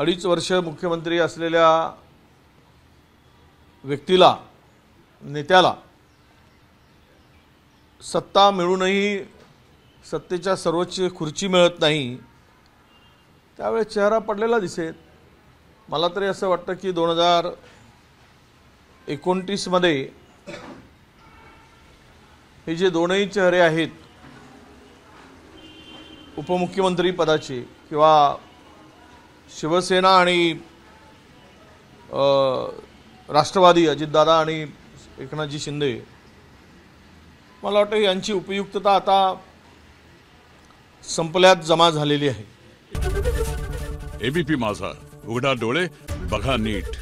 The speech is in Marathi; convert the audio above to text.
अडीच वर्ष मुख्यमंत्री असलेल्या व्यक्तीला नेत्याला सत्ता मिळूनही सत्तेच्या सर्वोच्च खुर्ची मिळत नाही त्यावेळेस चेहरा पडलेला दिसेल. मला तरी असं वाटतं की दोन हजार एकोणतीसमध्ये हे जे दोनही चेहरे आहेत उपमुख्यमंत्री पदाचे किंवा शिवसेना आणि राष्ट्रवादी अजितदादा आणि एकनाथजी शिंदे मला वाटतं यांची उपयुक्तता आता संपल्यात जमा झालेली आहे. एबीपी माझा. उघडा डोळे बघा नीट.